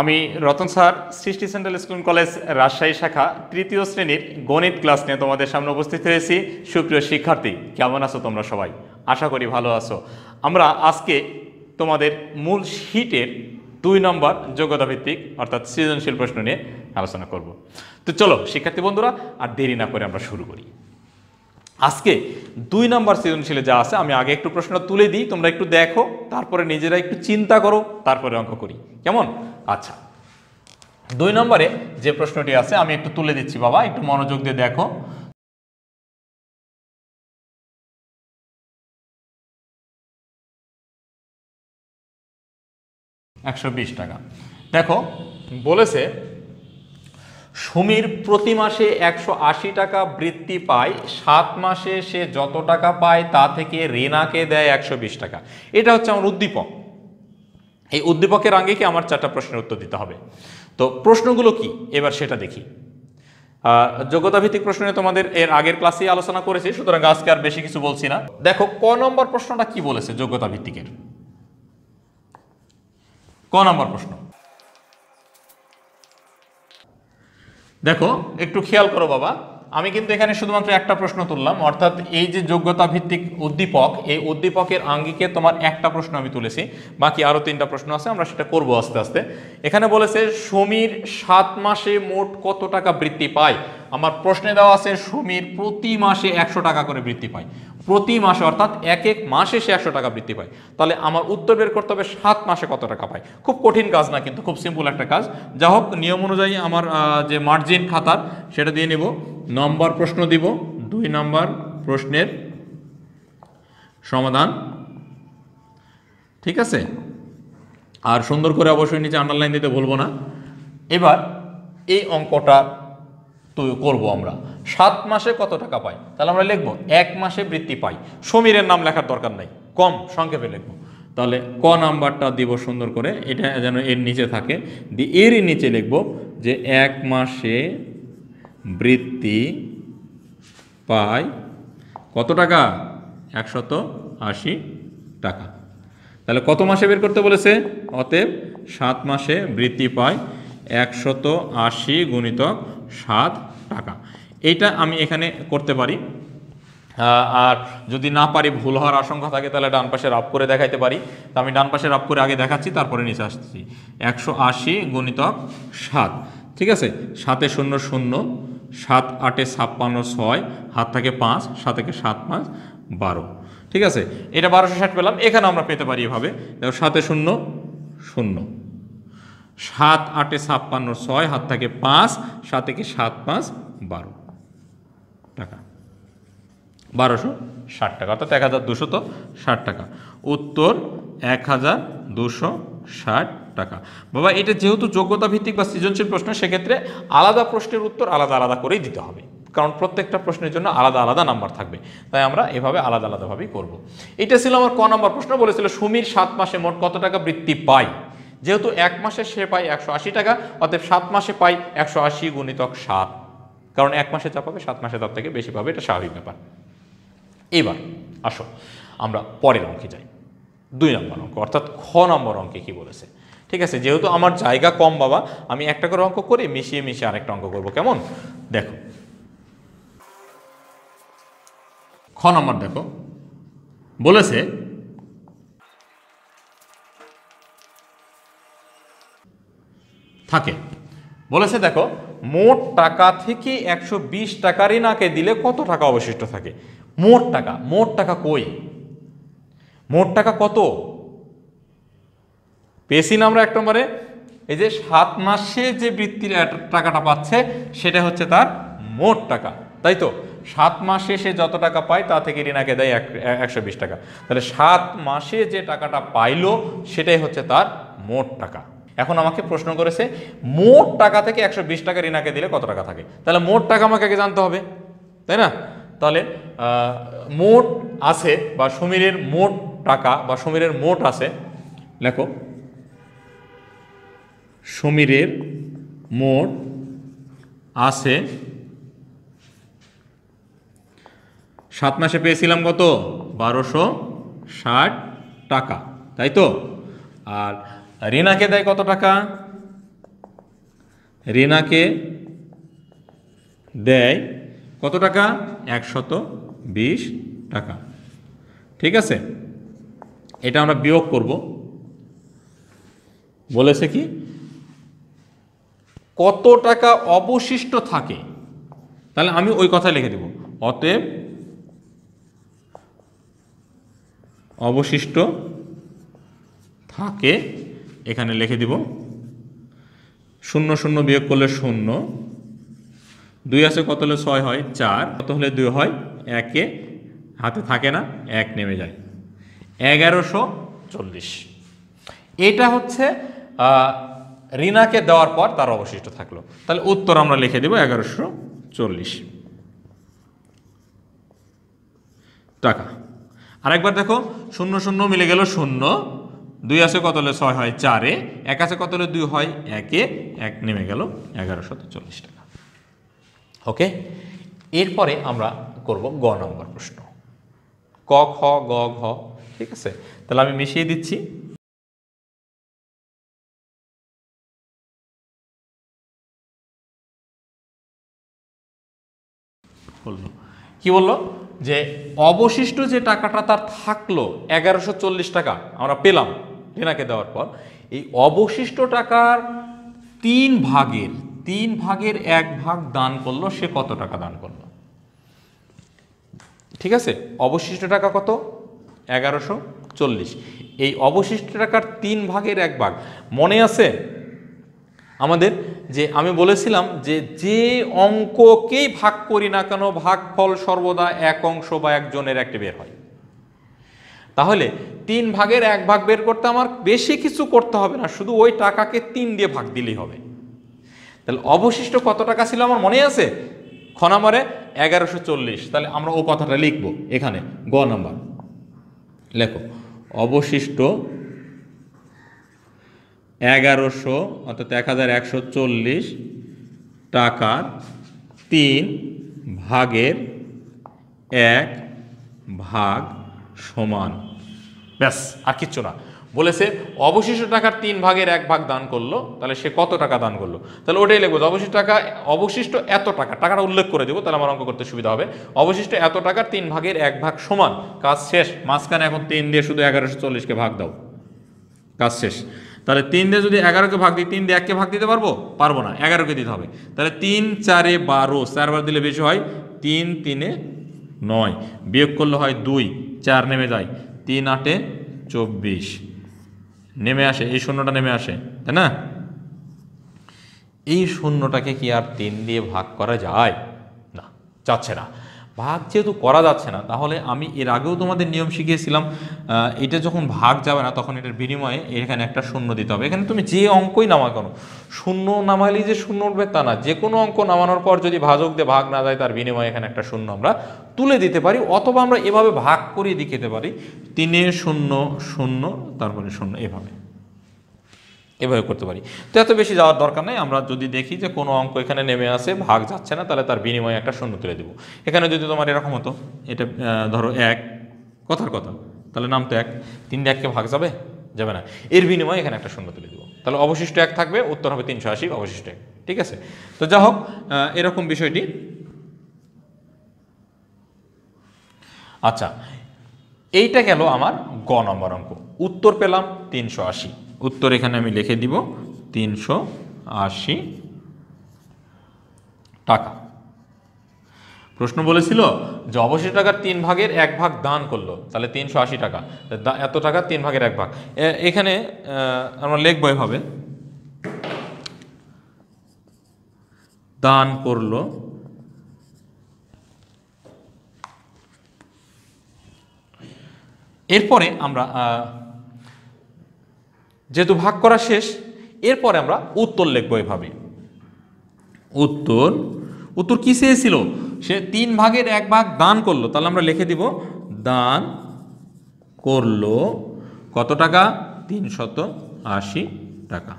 আমি Ratan sir, Srishti central school college Rajshahi শাখা তৃতীয় শ্রেণির গণিত ক্লাস নিয়ে তোমাদের সামনে উপস্থিত হয়েছি। সুপ্রিয় শিক্ষার্থী, কেমন আছো তোমরা সবাই? আশা করি ভালো আছো। আমরা আজকে তোমাদের মূল শীটের দুই নম্বর যোগ্যতা ভিত্তিক অর্থাৎ সৃজনশীল প্রশ্ন নিয়ে আলোচনা করব। তো চলো, শিক্ষার্থী বন্ধুরা, আর দেরি না করে আমরা শুরু করি। আজকে দুই নম্বর সৃজনশীলে যা আছে, আমি আগে একটু প্রশ্নটা তুলে দিই, তোমরা একটু দেখো, তারপরে নিজেরা একটু চিন্তা করো, তারপরে অঙ্ক করি। কেমন? আচ্ছা। দুই নম্বরে যে প্রশ্নটি আছে, আমি একটু তুলে দিচ্ছি, বাবা, একটু মনোযোগ দিয়ে দেখো। একশো বিশ টাকা। দেখো, বলেছে সুমির প্রতি মাসে একশো আশি টাকা বৃত্তি পায় সাত মাসে সে যত টাকা পায় তা থেকে রেনাকে দেয় একশো বিশ টাকা। এটা হচ্ছে আমার উদ্দীপক। এই উদ্দীপকের আগে কি আমার চারটা প্রশ্নের উত্তর দিতে হবে? তো প্রশ্নগুলো কি? এবার সেটা দেখি। আহ, যোগ্যতা ভিত্তিক প্রশ্ন তোমাদের এর আগের ক্লাসেই আলোচনা করেছি সুতরাং আজকে আর বেশি কিছু বলছি না। দেখো ক নম্বর প্রশ্নটা কি বলেছে যোগ্যতা ভিত্তিকের ক নম্বর প্রশ্ন। দেখো, একটু খেয়াল করো বাবা। আমি কিন্তু এখানে শুধুমাত্র একটা প্রশ্ন তুললাম, অর্থাৎ এই যে যোগ্যতা ভিত্তিক উদ্দীপক, এই উদ্দীপকের আঙ্গিকে তোমার একটা প্রশ্ন আমি তুলেছি, বাকি আরও তিনটা প্রশ্ন আছে, আমরা সেটা করব আস্তে আস্তে। এখানে বলেছে, সমীর সাত মাসে মোট কত টাকা বৃত্তি পায়? আমার প্রশ্নে দেওয়া আছে, সমীর প্রতি মাসে একশো টাকা করে বৃত্তি পায়। প্রতি মাসে, অর্থাৎ এক এক মাসে সে একশো টাকা বৃদ্ধি পায়। তাহলে আমার উত্তর বের করতে হবে, সাত মাসে কত টাকা পায়? খুব কঠিন কাজ না, কিন্তু খুব সিম্পল একটা কাজ। যা হোক, নিয়ম অনুযায়ী আমার যে মার্জিন খাতার, সেটা দিয়ে নেব। নম্বর প্রশ্ন দিব, দুই নম্বর প্রশ্নের সমাধান। ঠিক আছে? আর সুন্দর করে অবশ্যই নিচে আন্ডারলাইন দিতে বলব না। এবার এই অঙ্কটা তো করব আমরা। সাত মাসে কত টাকা পাই? তাহলে আমরা লিখব, এক মাসে বৃত্তি পাই। সমীরের নাম লেখার দরকার নাই। কম, সংক্ষেপে লিখব। তাহলে ক নাম্বারটা দিব সুন্দর করে, এটা যেন এর নিচে থাকে। দিয়ে এরই নিচে লিখব যে এক মাসে বৃত্তি পায় কত টাকা? একশত আশি টাকা। তাহলে কত মাসে বের করতে বলেছে? অতএব সাত মাসে বৃত্তি পায় একশত আশি গুণিতক সাত টাকা। এইটা আমি এখানে করতে পারি। আর যদি না পারি, ভুল হওয়ার আশঙ্কা থাকে, তাহলে ডান পাশে রাপ করে দেখাইতে পারি। তো আমি ডান পাশে রাপ করে আগে দেখাচ্ছি, তারপরে নিচে আসছি। একশো আশি গুণিতক সাত, ঠিক আছে? সাতে শূন্য শূন্য, সাত আটে ছাপ্পান্ন ছয়, হাত থাকে পাঁচ, সাত থেকে সাত পাঁচ, বারো, ঠিক আছে? এটা বারোশো ষাট পেলাম এখানে আমরা পেতে পারি এভাবে। সাতে শূন্য শূন্য। সাত আটে ছাপ্পান্ন, ছয় হাত থাকে পাঁচ, সাত থেকে সাত, পাঁচ, বারো। টাকা। বারোশো ষাট টাকা, অর্থাৎ এক হাজার দুশো তো ষাট টাকা। উত্তর, এক হাজার দুশো ষাট টাকা। বাবা, এটা যেহেতু যোগ্যতা ভিত্তিক বা সৃজনশীল প্রশ্ন, সেক্ষেত্রে আলাদা প্রশ্নের উত্তর আলাদা আলাদা করেই দিতে হবে। কারণ প্রত্যেকটা প্রশ্নের জন্য আলাদা আলাদা নাম্বার থাকবে। তাই আমরা এভাবে আলাদা আলাদাভাবেই করব। এটা ছিল আমার ক নম্বর প্রশ্ন, বলেছিল সুমির সাত মাসে মোট কত টাকা বৃত্তি পায়? যেহেতু এক মাসে সে পায় একশো আশি টাকা, অতএব সাত মাসে পায় একশো আশি গুণিতক সাত। কারণ এক মাসে যা পাবে, সাত মাসে তার থেকে বেশি পাবে, এটা স্বাভাবিক ব্যাপার। এবার আসো আমরা পরের অঙ্কে যাই। দুই নম্বর অঙ্ক, অর্থাৎ খ নম্বর অঙ্কে কি বলেছে? ঠিক আছে, যেহেতু আমার জায়গা কম, বাবা, আমি একটা করে অঙ্ক করে মিশিয়ে মিশিয়ে আরেকটা অঙ্ক করব, কেমন? দেখো। খ নম্বর দেখো, বলেছে থাকে। বলেছে, দেখো, মোট টাকা থেকে একশো বিশ টাকা ঋণাকে দিলে কত টাকা অবশিষ্ট থাকে? মোট টাকা। মোট টাকা কই? মোট টাকা কত? পেয়েছি না আমরা এক নম্বরে। এই যে সাত মাসে যে বৃত্তির টাকাটা পাচ্ছে, সেটা হচ্ছে তার মোট টাকা। তাই তো? সাত মাসে সে যত টাকা পায়, তা থেকে ঋণাকে দেয় একশো বিশ টাকা। তাহলে সাত মাসে যে টাকাটা পাইলো, সেটাই হচ্ছে তার মোট টাকা। এখন আমাকে প্রশ্ন করেছে, মোট টাকা থেকে একশো বিশ টাকা ঋণাকে দিলে কত টাকা থাকে? তাহলে মোট টাকা আমাকে আগে জানতে হবে, তাই না? তাহলে মোট আছে বা সমীরের মোট টাকা বা সমীরের মোট আছে, লেখো। সমীরের মোট আছে, সাত মাসে পেয়েছিলাম কত? বারোশো ষাট টাকা, তাই তো? আর রিনাকে দেয় কত টাকা? রিনাকে দেয় কত টাকা? একশত বিশ টাকা। ঠিক আছে? এটা আমরা বিয়োগ করব। বলেছে কি? কত টাকা অবশিষ্ট থাকে? তাহলে আমি ওই কথা লিখে দেব। অতএব অবশিষ্ট থাকে এখানে লিখে দিব। শূন্য শূন্য বিয়োগ করলে শূন্য। দুই আছে কত হলে ছয় হয় চার, কত হলে দুই হয় একে। হাতে থাকে না, এক নেমে যায়। এগারোশো চল্লিশ। এটা হচ্ছে রিনাকে দেওয়ার পর তার অবশিষ্ট থাকল। তাহলে উত্তর আমরা লিখে দেব এগারোশো চল্লিশ। টাকা। আরেকবার দেখো, শূন্য শূন্য মিলে গেল শূন্য। দুই আছে কত হলে ছয় হয় চারে, এক আছে কত হলে দুই হয় একে, এক নেমে গেল এগারোশত চল্লিশ টাকা। ওকে? এরপরে আমরা করব গ নম্বর প্রশ্ন। ক, খ, গ, ঘ, ঠিক আছে? তাহলে আমি মিশিয়ে দিচ্ছি। বলল। কি বলল? যে অবশিষ্ট যে টাকাটা তার থাকল, এগারোশো টাকা, আমরা পেলাম টেনাকে দেওয়ার পর, এই অবশিষ্ট টাকার তিন ভাগের তিন ভাগের এক ভাগ দান করল, সে কত টাকা দান করল? ঠিক আছে? অবশিষ্ট টাকা কত? এগারোশো চল্লিশ। এই অবশিষ্ট টাকার তিন ভাগের এক ভাগ। মনে আছে? আমাদের যে আমি বলেছিলাম যে যে অঙ্ককেই ভাগ করি না কেন, ভাগফল সর্বদা এক অংশ বা একজনের একটি বের হয়। তাহলে তিন ভাগের এক ভাগ বের করতে আমার বেশি কিছু করতে হবে না, শুধু ওই টাকাকে তিন দিয়ে ভাগ দিলেই হবে। তাহলে অবশিষ্ট কত টাকা ছিল আমার মনে আছে? খ নম্বরে এগারোশো চল্লিশ। তাহলে আমরা ও কথাটা লিখব এখানে, গ নাম্বার। লেখো, অবশিষ্ট এগারোশো, অর্থাৎ এক হাজার একশো চল্লিশ টাকার তিন ভাগের এক ভাগ সমান। ব্যাস, আর কিচ্ছু না। বলেছে, অবশিষ্ট টাকার তিন ভাগের এক ভাগ দান করল, তাহলে সে কত টাকা দান করল? তাহলে ওটাই লিখব অবশিষ্ট টাকা, অবশিষ্ট এত টাকা, টাকাটা উল্লেখ করে দেবো, তাহলে আমার অঙ্ক করতে সুবিধা হবে। অবশিষ্ট এত টাকার তিন ভাগের এক ভাগ সমান, কাজ শেষ। মাঝখানে এখন তিন দিয়ে শুধু এগারোশো চল্লিশকে ভাগ দাও। কাজ শেষ। তাহলে তিন দিয়ে যদি এগারোকে ভাগ দিই, তিন দিয়ে এককে ভাগ দিতে পারব? পারব না, এগারোকে দিতে হবে। তাহলে তিন, চারে বারো চারবার দিলে বেশি হয় তিন, তিনে নয়। বিয়োগ করলে হয় দুই, চার নেমে যায় তিন, আটে চব্বিশ। নেমে আসে, এই শূন্যটা নেমে আসে, তাই না? এই শূন্যটাকে কি আর তিন দিয়ে ভাগ করা যায়? না, যাচ্ছে না। ভাগ যেহেতু করা যাচ্ছে না, তাহলে আমি এর আগেও তোমাদের নিয়ম শিখিয়েছিলাম এটা যখন ভাগ যাবে না তখন এটার বিনিময়ে এখানে একটা শূন্য দিতে হবে। এখানে তুমি যে অঙ্কই নামা কেন, শূন্য নামালেই যে শূন্য উঠবে তা না, যে কোনো অঙ্ক নামানোর পর যদি ভাজক দিয়ে ভাগ না যায় তার বিনিময়ে এখানে একটা শূন্য আমরা তুলে দিতে পারি, অথবা আমরা এভাবে ভাগ করিয়ে দিতে পারি। তিনে শূন্য শূন্য, তারপরে শূন্য, এভাবে। এভাবে করতে পারি। তো এত বেশি যাওয়ার দরকার নেই। আমরা যদি দেখি যে কোনো অঙ্ক এখানে নেমে আসে, ভাগ যাচ্ছে না, তাহলে তার বিনিময়ে একটা শূন্য তুলে দেবো। এখানে যদি তোমার এরকম হতো, এটা ধরো এক, কথার কথা, তাহলে নাম তো এক। তিন এককে ভাগ যাবে? যাবে না। এর বিনিময়ে এখানে একটা শূন্য তুলে দেবো। তাহলে অবশিষ্ট এক থাকবে, উত্তর হবে তিনশো আশি, অবশিষ্ট এক। ঠিক আছে? তো যা হোক এরকম বিষয়টি। আচ্ছা এইটা গেল আমার গ নম্বর অঙ্ক। উত্তর পেলাম তিনশো আশি। উত্তর এখানে আমি লিখে দিব তিনশো আশি টাকা। প্রশ্ন বলেছিল যে অবশিষ্ট টাকার তিন ভাগের এক ভাগ দান করল, তাহলে তিনশো আশি টাকা। এত টাকা তিন ভাগের এক ভাগ। এখানে আমরা লিখব এভাবে দান করল, এরপরে আমরা যেহেতু ভাগ করা শেষ, এরপরে আমরা উত্তর লিখব এভাবে উত্তর? উত্তর কি চেয়েছিল? সে তিন ভাগের এক ভাগ দান করল, তাহলে আমরা লিখে দিব, দান করল কত টাকা? তিনশত আশি টাকা।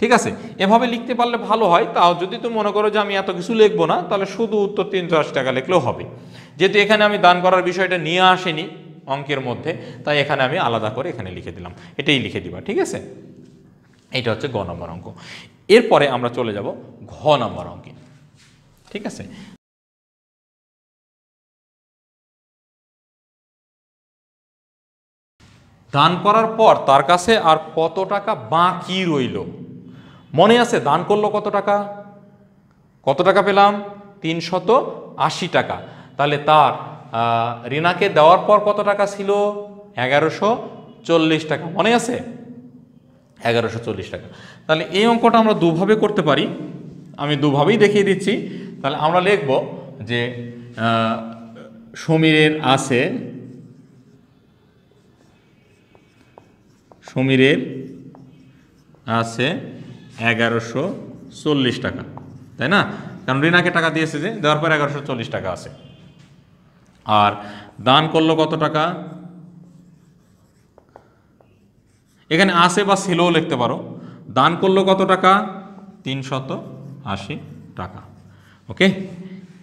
ঠিক আছে? এভাবে লিখতে পারলে ভালো হয়, তাও যদি তুমি মনে করো যে আমি এত কিছু লিখব না, তাহলে শুধু উত্তর তিনশো আশি টাকা লিখলেও হবে। যেহেতু এখানে আমি দান করার বিষয়টা নিয়ে আসিনি অঙ্কের মধ্যে, তাই এখানে আমি আলাদা করে এখানে লিখে দিলাম। এটাই লিখে দিবা, ঠিক আছে? এটা হচ্ছে গ নম্বর অঙ্ক। এরপরে আমরা চলে যাব ঘ নাম্বার অঙ্কে, ঠিক আছে? দান করার পর তার কাছে আর কত টাকা বাকি রইল? মনে আছে, দান করল কত টাকা? কত টাকা পেলাম? তিনশত আশি টাকা। তাহলে তার রিনাকে দেওয়ার পর কত টাকা ছিল? এগারোশো চল্লিশ টাকা। মনে আছে? এগারোশো চল্লিশ টাকা। তাহলে এই অঙ্কটা আমরা দুভাবে করতে পারি। আমি দুভাবেই দেখিয়ে দিচ্ছি। তাহলে আমরা লিখব যে সমীরের আছে সমীরের আছে এগারোশো চল্লিশ টাকা। তাই না? কারণ রিনাকে টাকা দিয়েছে যে, দেওয়ার পর এগারোশো চল্লিশ টাকা আছে। আর দান করল কত টাকা? এখানে আছে বা ছিলও লিখতে পারো। দান করল কত টাকা? তিনশত আশি টাকা। ওকে?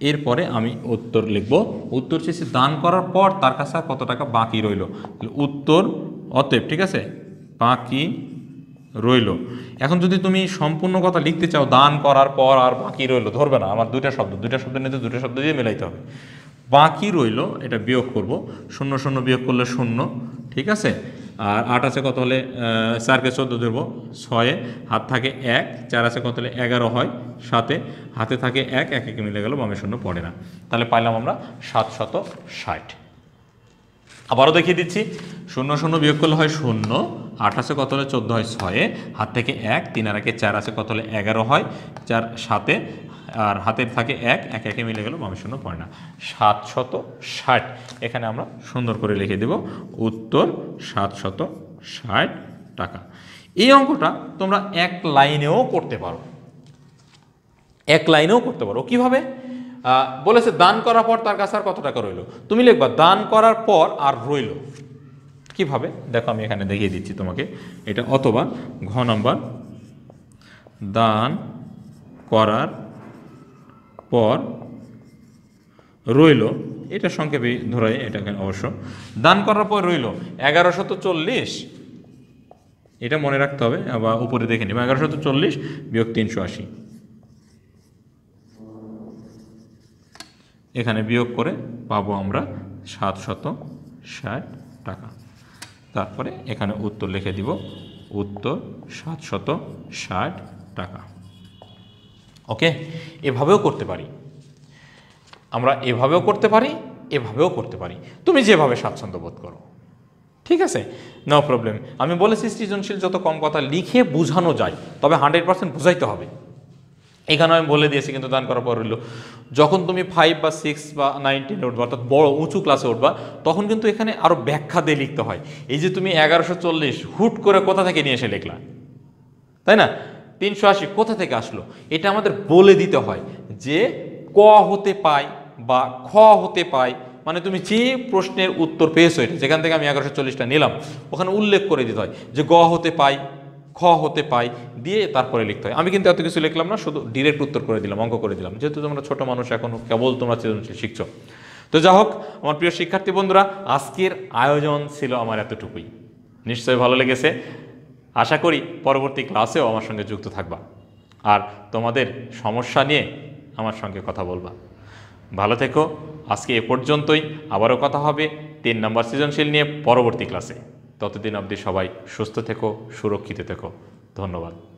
এরপরে আমি উত্তর লিখব। উত্তর শেষে দান করার পর তার কাছে কত টাকা বাকি রইল? উত্তর অতএব, ঠিক আছে? বাকি রইল। এখন যদি তুমি সম্পূর্ণ কথা লিখতে চাও, দান করার পর আর বাকি রইল, ধরবে না। আমার দুইটা শব্দ দুইটা শব্দ নিতে, দুইটা শব্দ দিয়ে মেলাইতে হবে। বাকি রইল, এটা বিয়োগ করব, শূন্য শূন্য বিয়োগ করলে শূন্য, ঠিক আছে? আর আট আছে কত হলে চারকে চোদ্দ ধরবো, ছয়ে, হাত থাকে এক, চার আছে কত হলে এগারো হয়, সাতে, হাতে থাকে এক এক, একে মিলে গেল বামে শূন্য পড়ে না। তাহলে পাইলাম আমরা সাতশত ষাট। আবারও দেখিয়ে দিচ্ছি, শূন্য শূন্য বিয়োগ করলে হয় শূন্য আছে কত হলে চোদ্দ হয় ছয়ে, হাত থেকে এক, তিন আর একে চার আছে কত হলে এগারো হয়, চার সাতে আর হাতের থাকে এক এক, একে মিলে গেল বামে শূন্য পড়ে না সাতশত ষাট। এখানে আমরা সুন্দর করে লিখে দেব, উত্তর সাতশত ষাট টাকা। এই অঙ্কটা তোমরা এক লাইনেও করতে পারো। এক লাইনেও করতে পারো। কীভাবে? বলেছে দান করার পর তার কাছে আর কত টাকা রইল? তুমি লিখবা, দান করার পর আর রইল। কীভাবে? দেখো আমি এখানে দেখিয়ে দিচ্ছি তোমাকে। এটা অথবা ঘ নম্বর। দান করার পর রইল, এটা সংক্ষেপে ধরাই এটা এখানে অবশ্য। দান করার পর রইল, এগারোশত চল্লিশ। এটা মনে রাখতে হবে আবার উপরে দেখে নিব, এগারোশত চল্লিশ বিয়োগ তিনশো আশি। এখানে বিয়োগ করে পাবো আমরা সাতশত ষাট টাকা। তারপরে এখানে উত্তর লিখে দিব, উত্তর সাতশত ষাট টাকা। ওকে এভাবেও করতে পারি। আমরা এভাবেও করতে পারি, এভাবেও করতে পারি। তুমি যেভাবে স্বাচ্ছন্দ্য বোধ করো। ঠিক আছে? নো প্রবলেম আমি বলেছি সৃজনশীল যত কম কথা লিখে বোঝানো যায়, তবে হান্ড্রেড পার্সেন্ট বুঝাইতে হবে। এখানে আমি বলে দিয়েছি, কিন্তু দান করার পর রইল যখন তুমি ফাইভ বা সিক্স বা নাইন টেনে উঠবা, অর্থাৎ বড় উঁচু ক্লাসে উঠবা, তখন কিন্তু এখানে আরও ব্যাখ্যা দিয়ে লিখতে হয়। এই যে তুমি এগারোশো চল্লিশ হুট করে কোথা থেকে নিয়ে এসে লিখলা? তাই না? তিনশো আশি, কোথা থেকে আসলো? এটা আমাদের বলে দিতে হয় যে ক হতে পায় বা খ হতে পায়। মানে তুমি যে প্রশ্নের উত্তর পেয়েছ এটা, যেখান থেকে আমি এগারোশো চল্লিশটা নিলাম, ওখানে উল্লেখ করে দিতে হয় যে গ হতে পাই খ হতে পাই দিয়ে তারপরে লিখতে হয়। আমি কিন্তু এত কিছু লিখলাম না, শুধু ডিরেক্ট উত্তর করে দিলাম, অঙ্ক করে দিলাম। যেহেতু তোমরা ছোট মানুষ, এখন কেবল তোমরা সৃজনশীল শিখছো। তো যা হোক, আমার প্রিয় শিক্ষার্থী বন্ধুরা, আজকের আয়োজন ছিল আমার এতটুকুই। নিশ্চয়ই ভালো লেগেছে। আশা করি পরবর্তী ক্লাসেও আমার সঙ্গে যুক্ত থাকবা। আর তোমাদের সমস্যা নিয়ে আমার সঙ্গে কথা বলবা। ভালো থেকো। আজকে এ পর্যন্তই। আবারও কথা হবে তিন নম্বর সৃজনশীল নিয়ে পরবর্তী ক্লাসে। ততদিন অবধি সবাই সুস্থ থেকো, সুরক্ষিত থেকো। ধন্যবাদ।